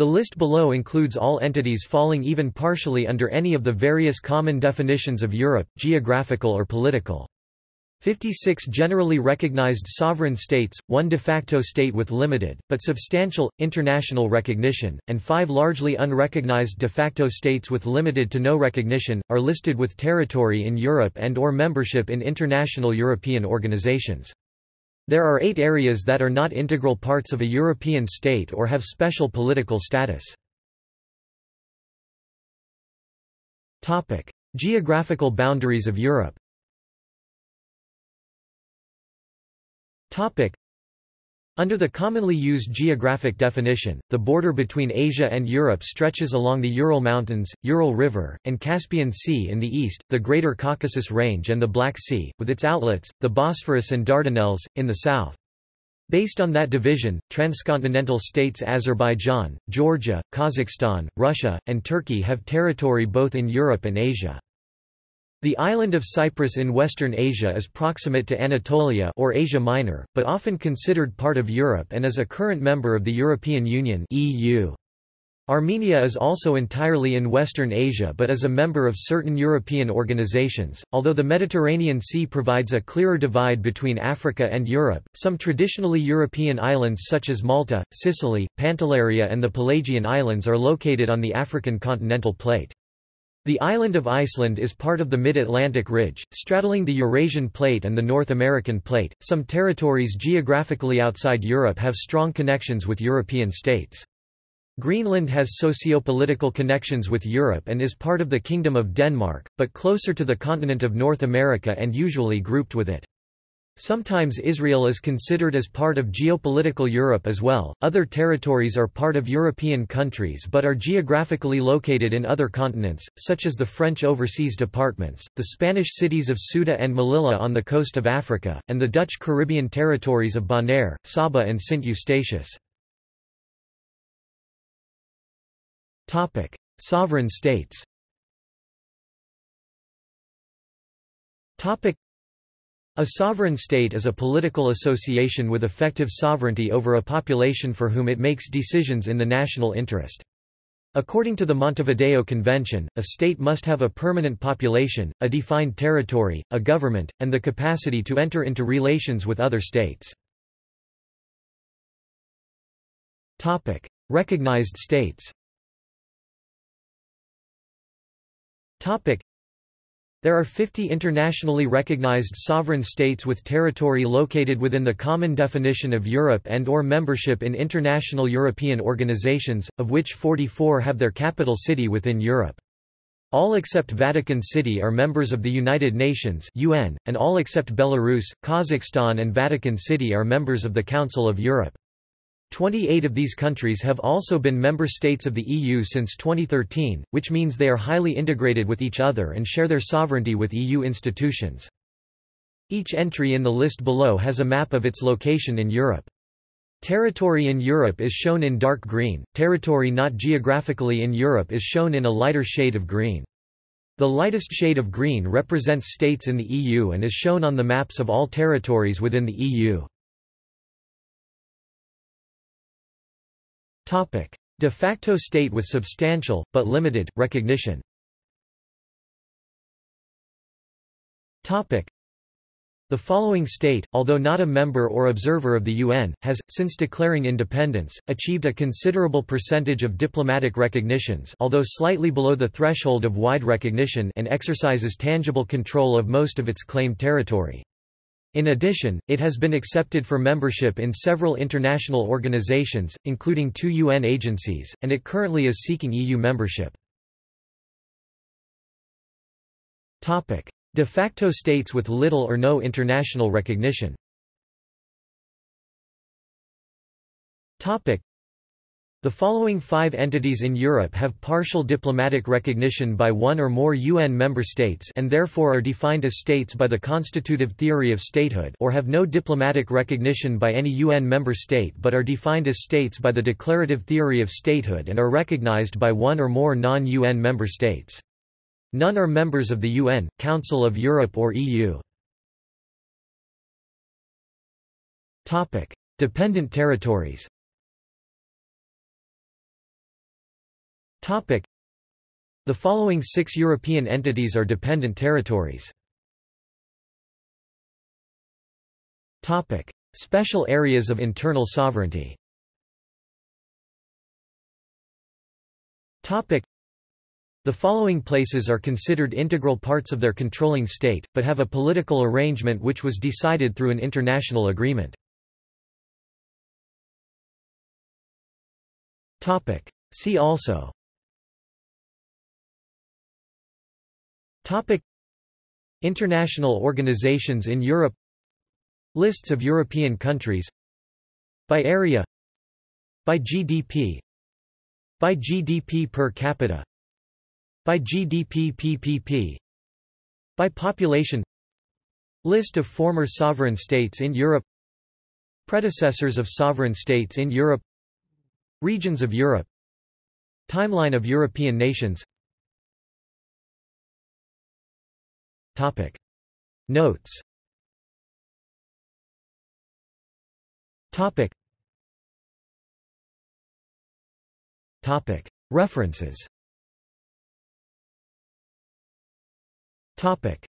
The list below includes all entities falling even partially under any of the various common definitions of Europe, geographical or political. 56 generally recognized sovereign states, one de facto state with limited, but substantial, international recognition, and five largely unrecognized de facto states with limited to no recognition, are listed with territory in Europe and or membership in international European organizations. There are eight areas that are not integral parts of a European state or have special political status. Geographical boundaries of Europe Under the commonly used geographic definition, the border between Asia and Europe stretches along the Ural Mountains, Ural River, and Caspian Sea in the east, the Greater Caucasus Range and the Black Sea, with its outlets, the Bosphorus and Dardanelles, in the south. Based on that division, transcontinental states Azerbaijan, Georgia, Kazakhstan, Russia, and Turkey have territory both in Europe and Asia. The island of Cyprus in Western Asia is proximate to Anatolia or Asia Minor, but often considered part of Europe and is a current member of the European Union (EU). Armenia is also entirely in Western Asia but is a member of certain European organizations. Although the Mediterranean Sea provides a clearer divide between Africa and Europe, some traditionally European islands such as Malta, Sicily, Pantelleria, and the Pelagian Islands are located on the African continental plate. The island of Iceland is part of the Mid-Atlantic Ridge, straddling the Eurasian Plate and the North American Plate. Some territories geographically outside Europe have strong connections with European states. Greenland has sociopolitical connections with Europe and is part of the Kingdom of Denmark, but closer to the continent of North America and usually grouped with it. Sometimes Israel is considered as part of geopolitical Europe as well. Other territories are part of European countries but are geographically located in other continents, such as the French overseas departments, the Spanish cities of Ceuta and Melilla on the coast of Africa, and the Dutch Caribbean territories of Bonaire, Saba and Sint Eustatius. Topic: Sovereign states. Topic: a sovereign state is a political association with effective sovereignty over a population for whom it makes decisions in the national interest. According to the Montevideo Convention, a state must have a permanent population, a defined territory, a government, and the capacity to enter into relations with other states. Recognized states there are 50 internationally recognized sovereign states with territory located within the common definition of Europe and or membership in international European organizations, of which 44 have their capital city within Europe. All except Vatican City are members of the United Nations UN, and all except Belarus, Kazakhstan and Vatican City are members of the Council of Europe. 28 of these countries have also been member states of the EU since 2013, which means they are highly integrated with each other and share their sovereignty with EU institutions. Each entry in the list below has a map of its location in Europe. Territory in Europe is shown in dark green, territory not geographically in Europe is shown in a lighter shade of green. The lightest shade of green represents states in the EU and is shown on the maps of all territories within the EU. De facto state with substantial, but limited, recognition. The following state, although not a member or observer of the UN, has, since declaring independence, achieved a considerable percentage of diplomatic recognitions although slightly below the threshold of wide recognition and exercises tangible control of most of its claimed territory. In addition, it has been accepted for membership in several international organizations, including two UN agencies, and it currently is seeking EU membership. Topic. De facto states with little or no international recognition the following five entities in Europe have partial diplomatic recognition by one or more UN member states and therefore are defined as states by the constitutive theory of statehood or have no diplomatic recognition by any UN member state but are defined as states by the declarative theory of statehood and are recognized by one or more non-UN member states. None are members of the UN, Council of Europe or EU. Dependent territories Topic. The following six European entities are dependent territories. Topic. Special areas of internal sovereignty Topic. The following places are considered integral parts of their controlling state, but have a political arrangement which was decided through an international agreement. See also Topic. International organizations in Europe. Lists of European countries. By area. By GDP By GDP per capita. By GDP PPP By population. List of former sovereign states in Europe. Predecessors of sovereign states in Europe. Regions of Europe. Timeline of European nations Topic. Notes Topic. Topic. References Topic.